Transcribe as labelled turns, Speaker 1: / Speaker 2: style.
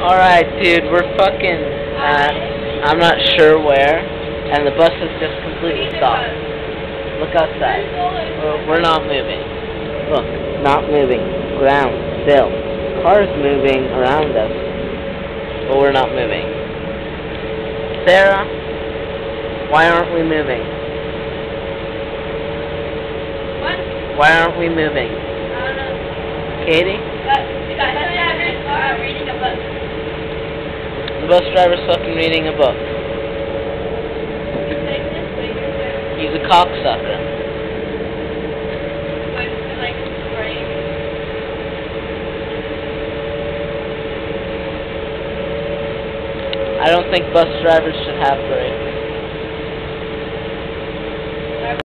Speaker 1: Alright, dude, we're fucking at, I'm not sure where, and the bus has just completely stopped. Look outside. We're, we're not moving. Look, not moving. Ground, still. Cars moving around us, but we're not moving. Sarah, why aren't we moving?
Speaker 2: What?
Speaker 1: Why aren't we moving?
Speaker 2: I don't know.
Speaker 1: Katie?
Speaker 2: But, I thought you were reading a book.
Speaker 1: The bus driver's fucking reading a book. He's a cocksucker. I don't think bus drivers should have brains.